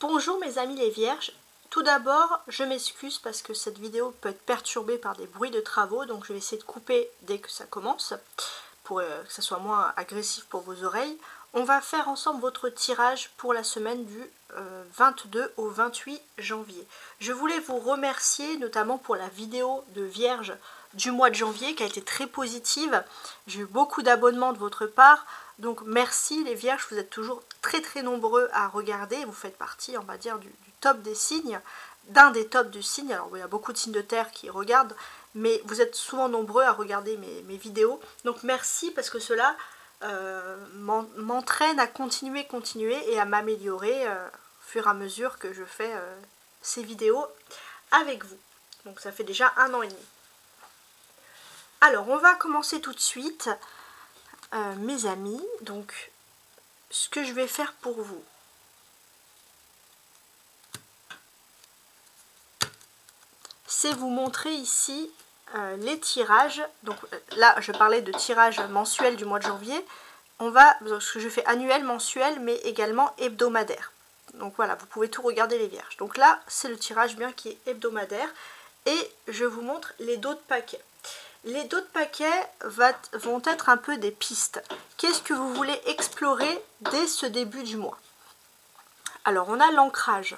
Bonjour mes amis les vierges. Tout d'abord, je m'excuse parce que cette vidéo peut être perturbée par des bruits de travaux, donc je vais essayer de couper dès que ça commence, pour euh, que ça soit moins agressif pour vos oreilles. On va faire ensemble votre tirage pour la semaine du 22 euh, au 28 janvier. Je voulais vous remercier notamment pour la vidéo de Vierge du mois de janvier qui a été très positive. J'ai eu beaucoup d'abonnements de votre part. Donc merci les vierges, vous êtes toujours très très nombreux à regarder. Vous faites partie, on va dire, du, top des signes, d'un des tops du signe. Alors il y a beaucoup de signes de terre qui regardent, mais vous êtes souvent nombreux à regarder mes, vidéos. Donc merci parce que cela euh, m'entraîne à continuer, continuer et à m'améliorer euh, au fur et à mesure que je fais euh, ces vidéos avec vous. Donc ça fait déjà un an et demi. Alors on va commencer tout de suite euh, mes amis. Donc, ce que je vais faire pour vous. C'est vous montrer ici euh, les tirages. Donc euh, là, je parlais de tirage mensuel du mois de janvier. On va, ce que je fais annuel, mensuel, mais également hebdomadaire. Donc voilà, vous pouvez tout regarder les vierges. Donc là, c'est le tirage bien qui est hebdomadaire. Et je vous montre les d'autres paquets. Les d'autres paquets vont être un peu des pistes. Qu'est-ce que vous voulez explorer dès ce début du mois? Alors, on a l'ancrage.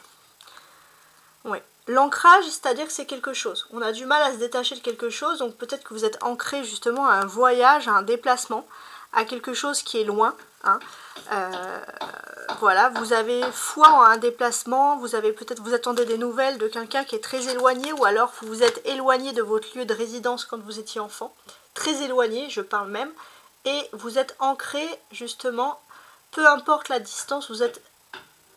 Oui, l'ancrage, c'est-à-dire que c'est quelque chose. On a du mal à se détacher de quelque chose, donc peut-être que vous êtes ancré justement à un voyage, à un déplacement, à quelque chose qui est loin. Hein. Euh, voilà, vous avez foi en un déplacement, vous avez peut-être vous attendez des nouvelles de quelqu'un qui est très éloigné ou alors vous vous êtes éloigné de votre lieu de résidence quand vous étiez enfant, très éloigné, je parle même, et vous êtes ancré justement, peu importe la distance, vous êtes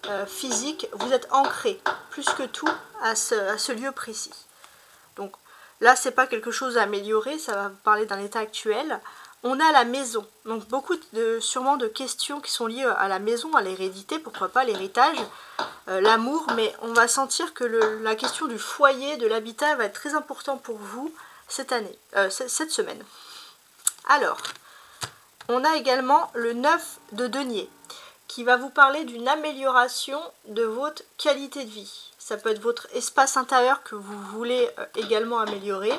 euh, physique, vous êtes ancré plus que tout à ce, à ce lieu précis. Donc là, c'est pas quelque chose à améliorer, ça va vous parler d'un état actuel. On a la maison, donc beaucoup de, sûrement de questions qui sont liées à la maison, à l'hérédité, pourquoi pas l'héritage, euh, l'amour, mais on va sentir que la question du foyer, de l'habitat va être très important pour vous cette euh, semaine. Alors, on a également le 9 de denier, qui va vous parler d'une amélioration de votre qualité de vie. Ça peut être votre espace intérieur que vous voulez euh, également améliorer.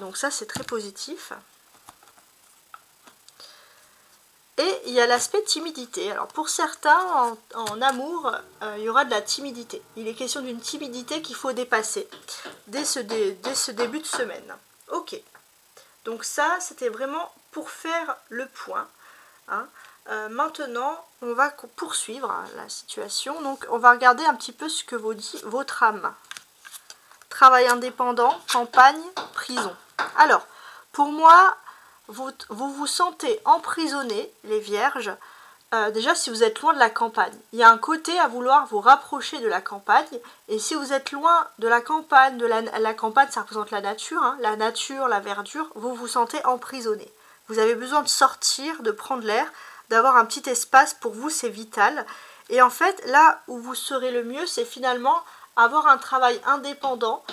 donc ça, c'est très positif. Et il y a l'aspect timidité. Alors pour certains, en, amour, euh, il y aura de la timidité. Il est question d'une timidité qu'il faut dépasser dès ce, début de semaine. Ok. Donc ça, c'était vraiment pour faire le point. Hein. Euh, maintenant, on va poursuivre la situation. Donc on va regarder un petit peu ce que vous dit votre âme. Travail indépendant, campagne, prison. Alors, pour moi, vous, vous, sentez emprisonné, les vierges, euh, déjà si vous êtes loin de la campagne. Il y a un côté à vouloir vous rapprocher de la campagne. Et si vous êtes loin de la campagne, de la, campagne ça représente la nature, hein, la nature, la verdure, vous vous sentez emprisonné. Vous avez besoin de sortir, de prendre l'air, d'avoir un petit espace pour vous, c'est vital. Et en fait, là où vous serez le mieux, c'est finalement avoir un travail indépendant,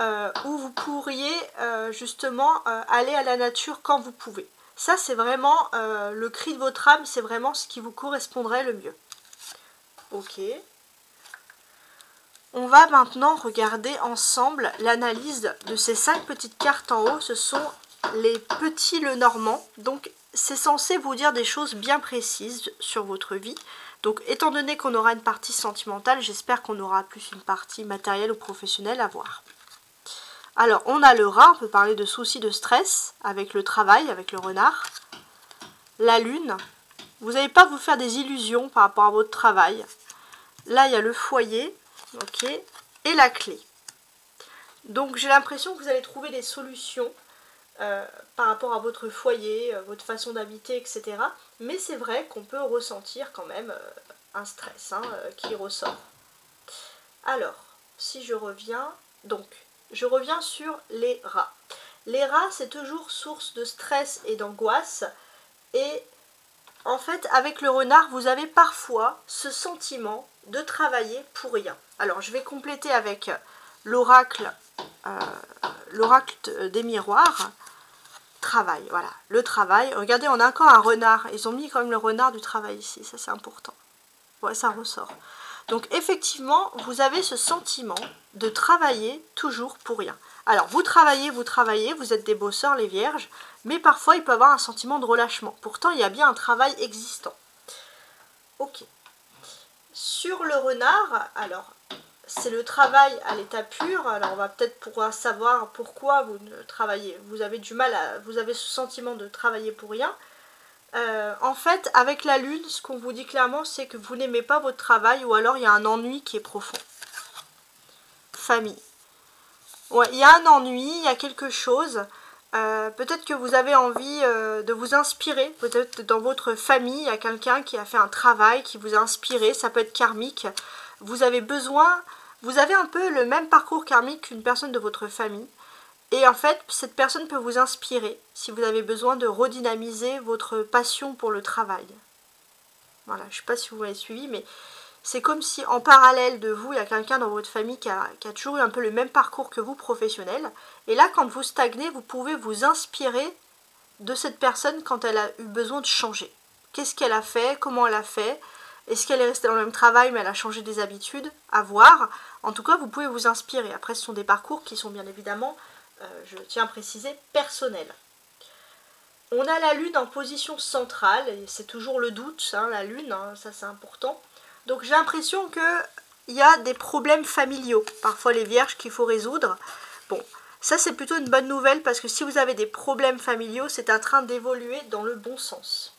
euh, où vous pourriez euh, justement euh, aller à la nature quand vous pouvez. Ça, c'est vraiment le cri de votre âme, c'est vraiment ce qui vous correspondrait le mieux. Ok. On va maintenant regarder ensemble l'analyse de ces cinq petites cartes en haut. Ce sont les petits le normand. Donc, c'est censé vous dire des choses bien précises sur votre vie. Donc, étant donné qu'on aura une partie sentimentale, j'espère qu'on aura plus une partie matérielle ou professionnelle à voir. Alors, on a le rat, on peut parler de soucis de stress avec le travail, avec le renard. La lune, vous n'allez pas vous faire des illusions par rapport à votre travail. Là, il y a le foyer, ok, et la clé. Donc, j'ai l'impression que vous allez trouver des solutions euh, par rapport à votre foyer, euh, votre façon d'habiter, etc. Mais c'est vrai qu'on peut ressentir quand même euh, un stress hein, qui ressort. Alors, si je reviens, donc, je reviens sur les rats. Les rats, c'est toujours source de stress et d'angoisse. Et en fait, avec le renard, vous avez parfois ce sentiment de travailler pour rien. Alors, je vais compléter avec l'oracle euh, l'oracle des miroirs. Travail, voilà, le travail. Regardez, on a encore un renard. Ils ont mis quand même le renard du travail ici, ça c'est important. Ouais, ça ressort. Donc effectivement, vous avez ce sentiment de travailler toujours pour rien. Alors vous travaillez, vous travaillez, vous êtes des bosseurs les vierges, mais parfois il peut avoir un sentiment de relâchement. Pourtant, il y a bien un travail existant. Ok. Sur le renard, alors c'est le travail à l'état pur. Alors on va peut-être pouvoir savoir pourquoi vous travaillez, vous avez du mal à, vous avez ce sentiment de travailler pour rien. Euh, en fait, avec la lune, ce qu'on vous dit clairement, c'est que vous n'aimez pas votre travail ou alors il y a un ennui qui est profond. Famille. Il y a un ennui, il y a quelque chose. Euh, peut-être que vous avez envie euh, de vous inspirer. Peut-être dans votre famille, il y a quelqu'un qui a fait un travail qui vous a inspiré. Ça peut être karmique. Vous avez besoin vous avez un peu le même parcours karmique qu'une personne de votre famille. Et en fait, cette personne peut vous inspirer si vous avez besoin de redynamiser votre passion pour le travail. Voilà, je ne sais pas si vous m'avez suivi, mais c'est comme si en parallèle de vous, il y a quelqu'un dans votre famille qui a, toujours eu un peu le même parcours que vous professionnel. Et là, quand vous stagnez, vous pouvez vous inspirer de cette personne quand elle a eu besoin de changer. Qu'est-ce qu'elle a fait? Comment elle a fait? Est-ce qu'elle est restée dans le même travail mais elle a changé des habitudes? À voir. En tout cas, vous pouvez vous inspirer. Après, ce sont des parcours qui sont bien évidemment, euh, je tiens à préciser, personnels. On a la lune en position centrale, et c'est toujours le doute, hein, la lune, hein, ça c'est important. Donc j'ai l'impression qu'il y a des problèmes familiaux, parfois les vierges qu'il faut résoudre. Bon, ça c'est plutôt une bonne nouvelle parce que si vous avez des problèmes familiaux, c'est en train d'évoluer dans le bon sens.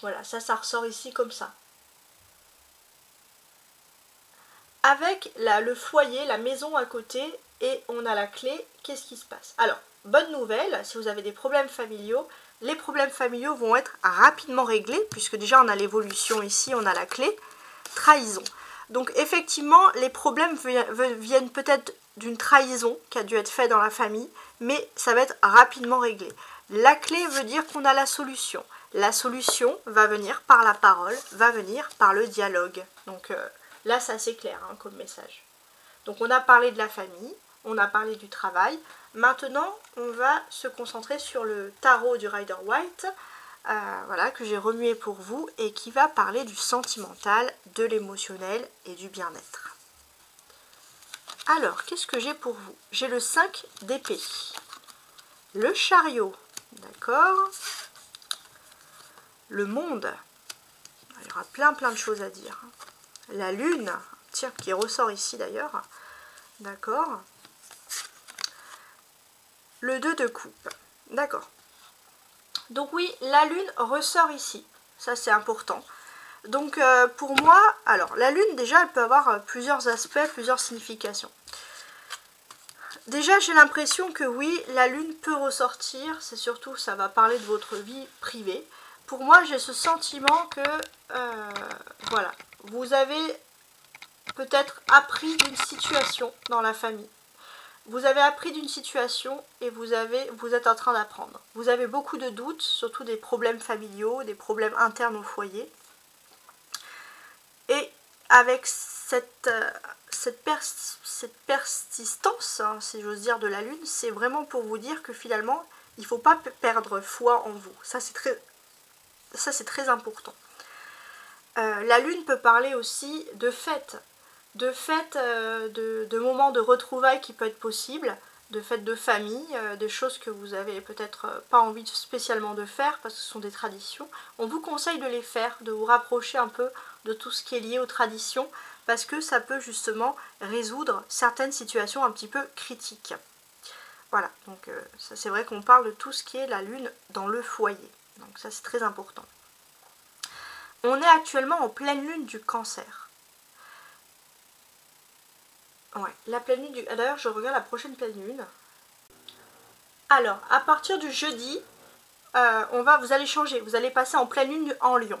Voilà, ça, ça ressort ici comme ça. avec le foyer, la maison à côté et on a la clé, qu'est-ce qui se passe? Alors, bonne nouvelle, si vous avez des problèmes familiaux, les problèmes familiaux vont être rapidement réglés puisque déjà on a l'évolution ici, on a la clé, trahison. Donc effectivement, les problèmes viennent peut-être d'une trahison qui a dû être faite dans la famille, mais ça va être rapidement réglé. La clé veut dire qu'on a la solution. La solution va venir par la parole, va venir par le dialogue. Donc euh, Là, c'est clair hein, comme message. Donc on a parlé de la famille, on a parlé du travail. Maintenant, on va se concentrer sur le tarot du Rider White, euh, voilà, que j'ai remué pour vous et qui va parler du sentimental, de l'émotionnel et du bien-être. Alors, qu'est-ce que j'ai pour vous? J'ai le 5 d'épée, le chariot, d'accord? Le monde, il y aura plein plein de choses à dire. La lune, tiens, qui ressort ici d'ailleurs, d'accord? Le 2 de coupe, d'accord. Donc oui, la lune ressort ici, ça c'est important. Donc euh, pour moi, alors la lune déjà elle peut avoir euh, plusieurs aspects, plusieurs significations. Déjà j'ai l'impression que oui, la lune peut ressortir, c'est surtout ça va parler de votre vie privée. Pour moi j'ai ce sentiment que, euh, voilà, vous avez peut-être appris d'une situation dans la famille. Vous avez appris d'une situation et vous, êtes en train d'apprendre. Vous avez beaucoup de doutes, surtout des problèmes familiaux, des problèmes internes au foyer. Et avec cette, euh, persistance, hein, si j'ose dire, de la Lune, c'est vraiment pour vous dire que finalement, il ne faut pas perdre foi en vous. Ça, c'est très, ça, c'est très important. Euh, la lune peut parler aussi de fêtes, de fêtes, euh, de, moments de retrouvailles qui peuvent être possibles, de fêtes de famille, euh, des choses que vous avez peut-être pas envie spécialement de faire parce que ce sont des traditions. On vous conseille de les faire, de vous rapprocher un peu de tout ce qui est lié aux traditions parce que ça peut justement résoudre certaines situations un petit peu critiques. Voilà, donc c'est vrai qu'on parle de tout ce qui est la lune dans le foyer. Donc ça c'est très important. On est actuellement en pleine lune du cancer. Ouais, la pleine lune. D'ailleurs, je regarde la prochaine pleine lune. Alors, à partir du jeudi, euh, on va, vous allez changer. Vous allez passer en pleine lune en lion.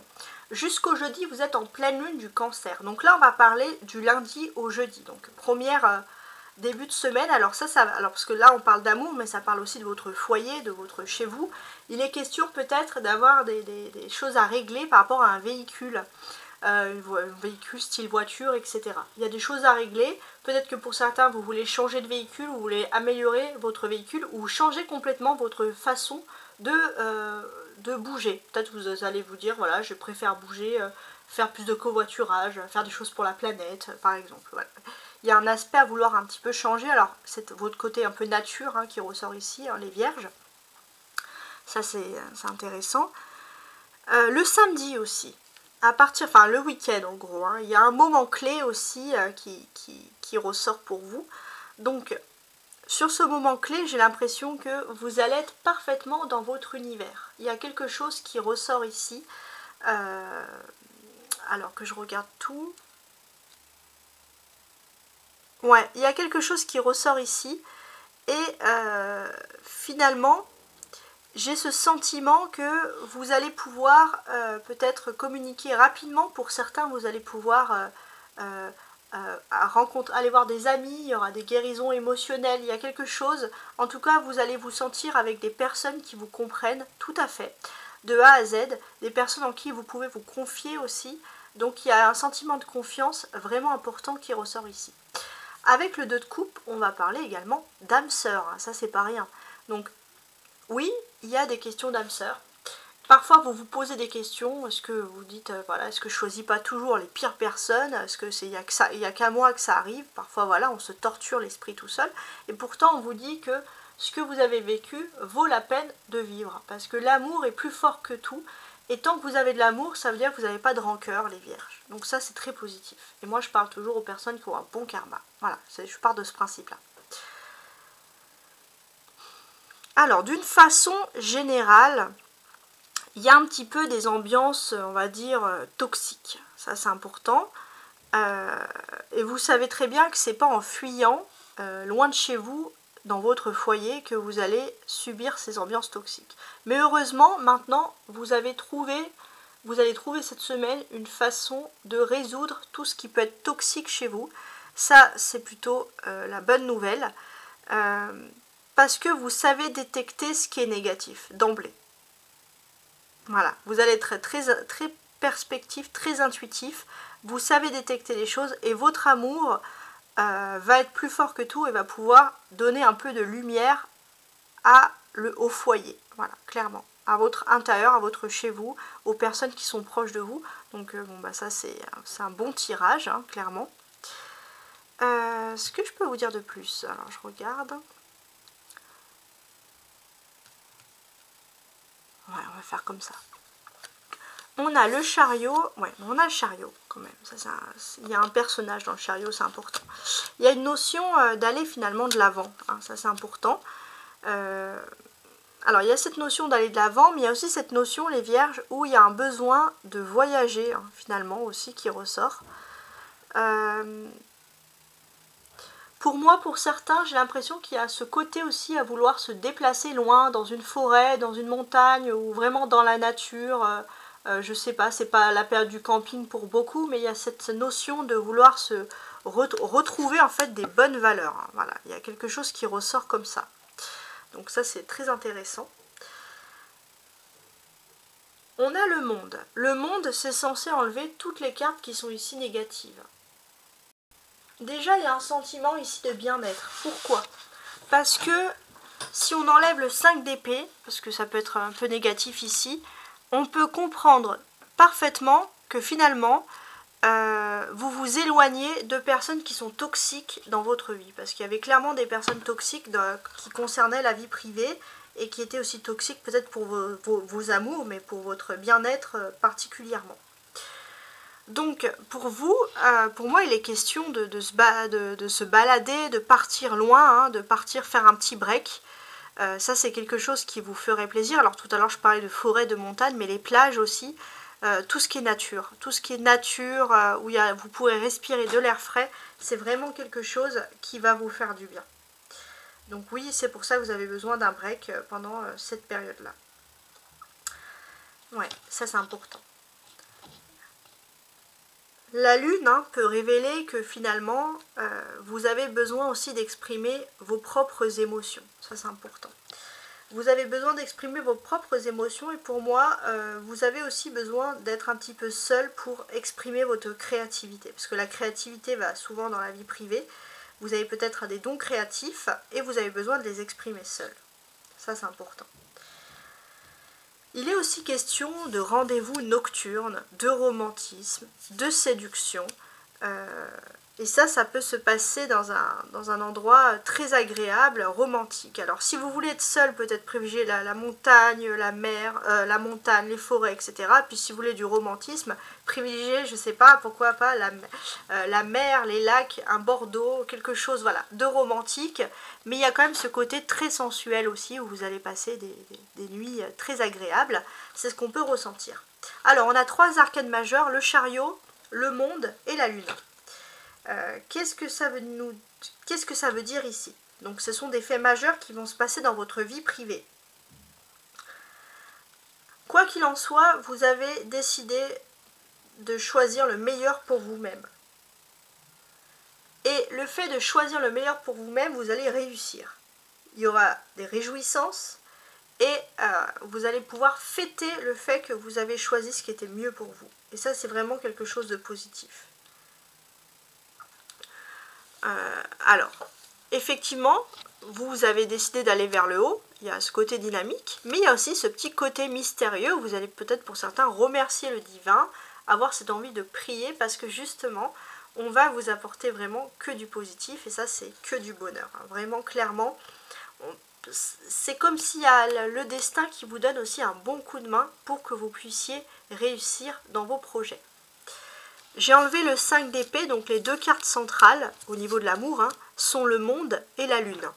Jusqu'au jeudi, vous êtes en pleine lune du cancer. Donc là, on va parler du lundi au jeudi. Donc, première... Euh, début de semaine. Alors ça, ça alors parce que là on parle d'amour, mais ça parle aussi de votre foyer, de votre chez vous. Il est question peut-être d'avoir des, choses à régler par rapport à un véhicule. Un véhicule style voiture, etc. Il y a des choses à régler. Peut-être que pour certains, vous voulez changer de véhicule, vous voulez améliorer votre véhicule ou changer complètement votre façon de, euh, de bouger. Peut-être vous allez vous dire, voilà, je préfère bouger, euh, faire plus de covoiturage, faire des choses pour la planète, par exemple. Il y a un aspect à vouloir un petit peu changer. Alors, c'est votre côté un peu nature hein, qui ressort ici, hein, les vierges. Ça, c'est intéressant. Euh, le samedi aussi, à partir, enfin le week-end en gros, hein, il y a un moment clé aussi euh, qui, qui, ressort pour vous. Donc, sur ce moment clé, j'ai l'impression que vous allez être parfaitement dans votre univers. Il y a quelque chose qui ressort ici. Euh, alors que je regarde tout. Ouais, il y a quelque chose qui ressort ici. Et finalement, j'ai ce sentiment que vous allez pouvoir euh, peut-être communiquer rapidement. Pour certains, vous allez pouvoir euh, euh, aller voir des amis, il y aura des guérisons émotionnelles, il y a quelque chose. En tout cas, vous allez vous sentir avec des personnes qui vous comprennent tout à fait, de A à Z, des personnes en qui vous pouvez vous confier aussi. Donc il y a un sentiment de confiance vraiment important qui ressort ici. Avec le 2 de coupe, on va parler également d'âme sœur, hein, ça c'est pas rien. Donc oui, il y a des questions d'âme sœur. Parfois, vous vous posez des questions. Est-ce que vous dites, euh, voilà, est-ce que je choisis pas toujours les pires personnes Est-ce que c'est il y a qu'à moi que ça arrive? Parfois, voilà, on se torture l'esprit tout seul. Et pourtant, on vous dit que ce que vous avez vécu vaut la peine de vivre. Parce que l'amour est plus fort que tout. Et tant que vous avez de l'amour, ça veut dire que vous n'avez pas de rancœur, les vierges. Donc ça, c'est très positif. Et moi, je parle toujours aux personnes qui ont un bon karma. Voilà, je pars de ce principe-là. Alors, d'une façon générale, il y a un petit peu des ambiances, on va dire, euh, toxiques. Ça, c'est important. Euh, et vous savez très bien que c'est pas en fuyant euh, loin de chez vous, dans votre foyer, que vous allez subir ces ambiances toxiques. Mais heureusement, maintenant, vous avez trouvé, vous allez trouver cette semaine une façon de résoudre tout ce qui peut être toxique chez vous. Ça, c'est plutôt la bonne nouvelle parce que vous savez détecter ce qui est négatif d'emblée. Voilà, vous allez être très, très perspectif, très intuitif, vous savez détecter les choses et votre amour euh, va être plus fort que tout et va pouvoir donner un peu de lumière à le, au foyer, voilà, clairement, à votre intérieur, à votre chez vous, aux personnes qui sont proches de vous. Donc euh, bon bah ça c'est un bon tirage, hein, clairement. Euh, ce que je peux vous dire de plus Alors je regarde. On va faire comme ça. On a le chariot. Ouais, on a le chariot quand même. Il y a un personnage dans le chariot, c'est important. Il y a une notion euh, d'aller finalement de l'avant. Hein, ça, c'est important. Euh, alors, il y a cette notion d'aller de l'avant, mais il y a aussi cette notion, les vierges, où il y a un besoin de voyager, hein, finalement, aussi, qui ressort. Euh, pour moi, pour certains, j'ai l'impression qu'il y a ce côté aussi à vouloir se déplacer loin, dans une forêt, dans une montagne ou vraiment dans la nature. Euh, euh, je sais pas, c'est pas la période du camping pour beaucoup, mais il y a cette notion de vouloir se retrouver en fait des bonnes valeurs. Hein. Voilà, il y a quelque chose qui ressort comme ça. Donc ça, c'est très intéressant. On a le monde. Le monde, c'est censé enlever toutes les cartes qui sont ici négatives. Déjà, il y a un sentiment ici de bien-être. Pourquoi? Parce que si on enlève le 5 d'épée, parce que ça peut être un peu négatif ici, on peut comprendre parfaitement que finalement, euh, vous vous éloignez de personnes qui sont toxiques dans votre vie. Parce qu'il y avait clairement des personnes toxiques qui concernaient la vie privée et qui étaient aussi toxiques peut-être pour vos, amours, mais pour votre bien-être euh, particulièrement. Donc pour vous, euh, pour moi il est question de, se, balader, de partir loin, hein, de partir faire un petit break. Euh, ça c'est quelque chose qui vous ferait plaisir. Alors tout à l'heure je parlais de forêt, de montagne, mais les plages aussi, euh, tout ce qui est nature. Tout ce qui est nature, où vous pourrez respirer de l'air frais, c'est vraiment quelque chose qui va vous faire du bien. Donc oui, c'est pour ça que vous avez besoin d'un break pendant cette période-là. Ouais, ça c'est important. La lune hein, peut révéler que finalement, euh, vous avez besoin aussi d'exprimer vos propres émotions. Ça, c'est important. Vous avez besoin d'exprimer vos propres émotions et pour moi, euh, vous avez aussi besoin d'être un petit peu seul pour exprimer votre créativité. Parce que la créativité va souvent dans la vie privée. Vous avez peut-être des dons créatifs et vous avez besoin de les exprimer seul. Ça, c'est important. Il est aussi question de rendez-vous nocturnes, de romantisme, de séduction. Euh, et ça, ça peut se passer dans un, endroit très agréable, romantique. Alors si vous voulez être seul, peut-être privilégier la, montagne, la mer, euh, la montagne, les forêts, etc. Puis si vous voulez du romantisme, privilégier, je sais pas, pourquoi pas la, euh, mer, les lacs, un Bordeaux, quelque chose voilà, de romantique. Mais il y a quand même ce côté très sensuel aussi, où vous allez passer des, des nuits très agréables. C'est ce qu'on peut ressentir. Alors on a trois arcades majeures, le chariot, le monde et la lune. Euh, qu'est-ce que ça veut dire ici? Donc ce sont des faits majeurs qui vont se passer dans votre vie privée. Quoi qu'il en soit, vous avez décidé de choisir le meilleur pour vous-même. Et le fait de choisir le meilleur pour vous-même, vous allez réussir. Il y aura des réjouissances et euh, vous allez pouvoir fêter le fait que vous avez choisi ce qui était mieux pour vous. Et ça, c'est vraiment quelque chose de positif. Euh, alors, effectivement, vous avez décidé d'aller vers le haut, il y a ce côté dynamique, mais il y a aussi ce petit côté mystérieux vous allez peut-être pour certains remercier le divin, avoir cette envie de prier parce que justement, on va vous apporter vraiment que du positif et ça c'est que du bonheur. Hein. Vraiment clairement, c'est comme s'il y a le destin qui vous donne aussi un bon coup de main pour que vous puissiez réussir dans vos projets. J'ai enlevé le 5 d'épée, donc les deux cartes centrales au niveau de l'amour hein, sont le monde et la lune.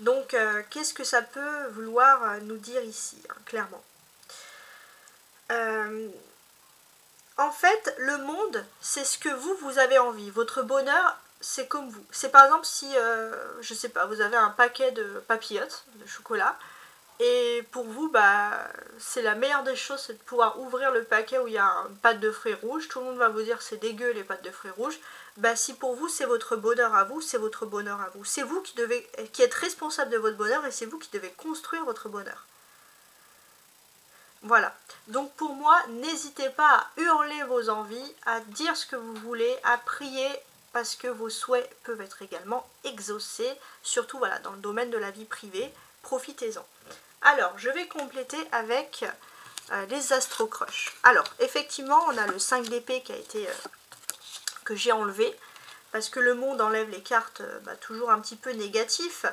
Donc euh, qu'est-ce que ça peut vouloir euh, nous dire ici, hein, clairement? Euh, En fait, le monde, c'est ce que vous, vous avez envie. Votre bonheur, c'est comme vous. C'est par exemple si, je sais pas, vous avez un paquet de papillotes, de chocolat, et pour vous, bah, c'est la meilleure des choses, c'est de pouvoir ouvrir le paquet où il y a une pâte de fruits rouges. Tout le monde va vous dire c'est dégueu les pâtes de fruits rouges. Bah, si pour vous c'est votre bonheur à vous, c'est votre bonheur à vous. C'est vous qui, devez, qui êtes responsable de votre bonheur et c'est vous qui devez construire votre bonheur. Voilà. Donc pour moi, n'hésitez pas à hurler vos envies, à dire ce que vous voulez, à prier parce que vos souhaits peuvent être également exaucés, surtout voilà, dans le domaine de la vie privée. Profitez-en. Alors, je vais compléter avec euh, les Astro Crush. Alors, effectivement, on a le 5 d'épée qui a été... Euh, que j'ai enlevé. Parce que le monde enlève les cartes euh, bah, toujours un petit peu négatifs.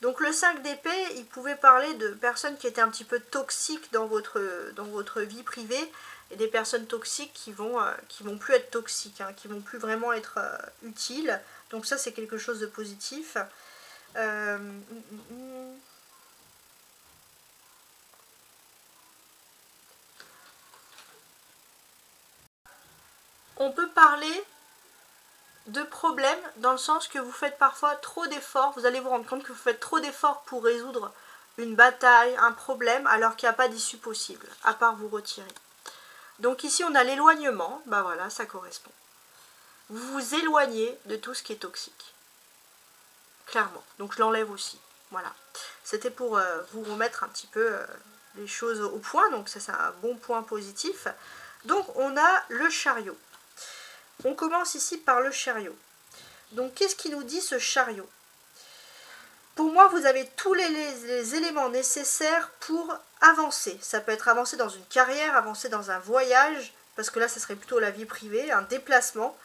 Donc le 5 d'épée, il pouvait parler de personnes qui étaient un petit peu toxiques dans votre, vie privée. Et des personnes toxiques qui vont, vont plus être toxiques, hein, qui vont plus vraiment être utiles. Donc ça, c'est quelque chose de positif. On peut parler de problèmes dans le sens que vous faites parfois trop d'efforts. Vous allez vous rendre compte que vous faites trop d'efforts pour résoudre une bataille, un problème, alors qu'il n'y a pas d'issue possible, à part vous retirer. Donc ici, on a l'éloignement. Bah voilà, ça correspond. Vous vous éloignez de tout ce qui est toxique. Clairement. Donc je l'enlève aussi. Voilà. C'était pour euh, vous remettre un petit peu euh, les choses au point. Donc ça, c'est un bon point positif. Donc on a le chariot. On commence ici par le chariot. Donc qu'est-ce qui nous dit ce chariot? Pour moi, vous avez tous les, éléments nécessaires pour avancer. Ça peut être avancer dans une carrière, avancer dans un voyage, parce que là, ce serait plutôt la vie privée, un déplacement,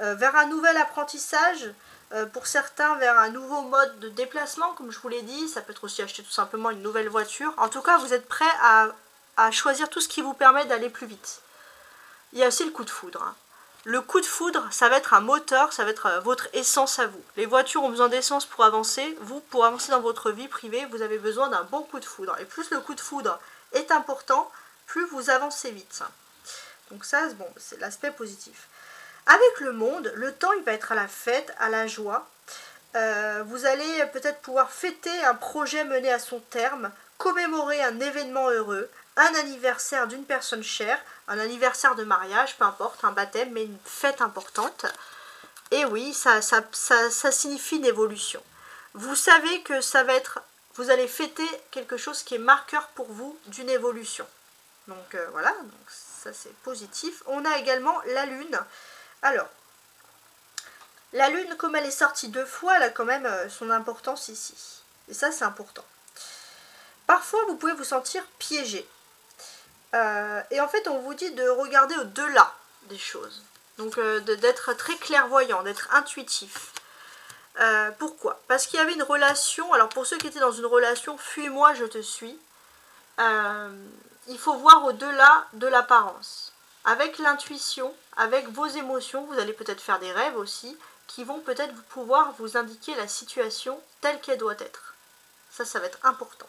euh, vers un nouvel apprentissage, euh, pour certains vers un nouveau mode de déplacement, comme je vous l'ai dit, ça peut être aussi acheter tout simplement une nouvelle voiture. En tout cas, vous êtes prêt à, choisir tout ce qui vous permet d'aller plus vite. Il y a aussi le coup de foudre. Hein. Le coup de foudre, ça va être un moteur, ça va être euh, votre essence à vous. Les voitures ont besoin d'essence pour avancer. Vous, pour avancer dans votre vie privée, vous avez besoin d'un bon coup de foudre. Et plus le coup de foudre est important, plus vous avancez vite. Donc ça, bon, c'est l'aspect positif. Avec le monde, le temps, il va être à la fête, à la joie. Euh, vous allez peut-être pouvoir fêter un projet mené à son terme, commémorer un événement heureux, un anniversaire d'une personne chère, un anniversaire de mariage, peu importe, un baptême, mais une fête importante. Et oui, ça, ça, ça, signifie une évolution. Vous savez que ça va être, vous allez fêter quelque chose qui est marqueur pour vous d'une évolution. Donc euh, voilà, ça c'est positif. On a également la lune. Alors, la lune, comme elle est sortie deux fois, elle a quand même euh, son importance ici. Et ça, c'est important. parfois vous pouvez vous sentir piégé. Euh, et en fait, on vous dit de regarder au-delà des choses. Donc euh, d'être très clairvoyant, d'être intuitif. Euh, pourquoi? Parce qu'il y avait une relation, alors pour ceux qui étaient dans une relation, fuis-moi, je te suis. il faut voir au-delà de l'apparence. Avec l'intuition, avec vos émotions, vous allez peut-être faire des rêves aussi, qui vont peut-être pouvoir vous indiquer la situation telle qu'elle doit être. Ça, ça va être important.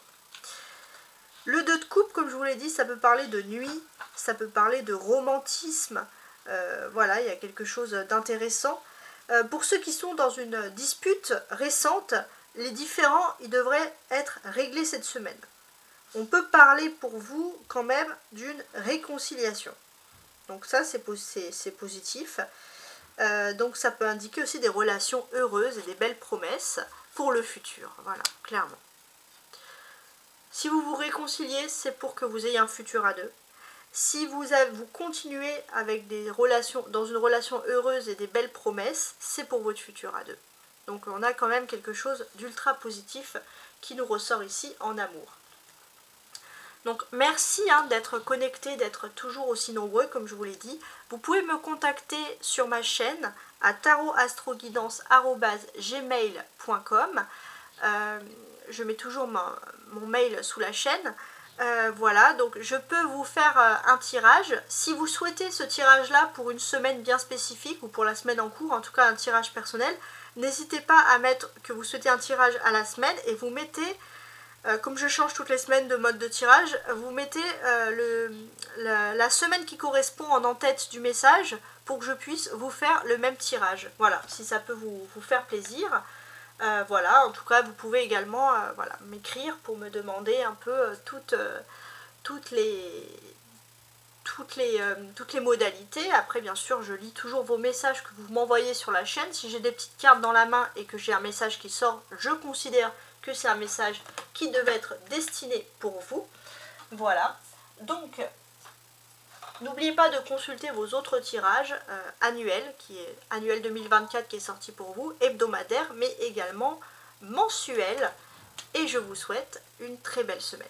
Le 2 de coupe, comme je vous l'ai dit, ça peut parler de nuit, ça peut parler de romantisme. Euh, voilà, il y a quelque chose d'intéressant. Euh, pour ceux qui sont dans une dispute récente, les différends, ils devraient être réglés cette semaine. On peut parler pour vous quand même d'une réconciliation. Donc ça, c'est positif. Euh, donc ça peut indiquer aussi des relations heureuses et des belles promesses pour le futur. Voilà, clairement. Si vous vous réconciliez, c'est pour que vous ayez un futur à deux. Si vous, vous continuez avec des relations, dans une relation heureuse et des belles promesses, c'est pour votre futur à deux. Donc on a quand même quelque chose d'ultra positif qui nous ressort ici en amour. Donc merci hein, d'être connecté, d'être toujours aussi nombreux comme je vous l'ai dit. Vous pouvez me contacter sur ma chaîne à tarotastroguidance.gmail.com euh, Je mets toujours mon mail sous la chaîne. Euh, voilà, donc je peux vous faire euh, un tirage. Si vous souhaitez ce tirage-là pour une semaine bien spécifique ou pour la semaine en cours, en tout cas un tirage personnel, n'hésitez pas à mettre que vous souhaitez un tirage à la semaine et vous mettez euh, comme je change toutes les semaines de mode de tirage, vous mettez la, semaine qui correspond en en-tête du message pour que je puisse vous faire le même tirage. Voilà, si ça peut vous, faire plaisir. Euh, voilà, en tout cas, vous pouvez également voilà, m'écrire pour me demander un peu toutes, toutes, les, toutes, les, toutes les modalités. Après, bien sûr, je lis toujours vos messages que vous m'envoyez sur la chaîne. Si j'ai des petites cartes dans la main et que j'ai un message qui sort, je considère que c'est un message qui devait être destiné pour vous. Voilà. Donc, n'oubliez pas de consulter vos autres tirages euh, annuels, qui est annuel 2024 qui est sorti pour vous, hebdomadaire, mais également mensuel. Et je vous souhaite une très belle semaine.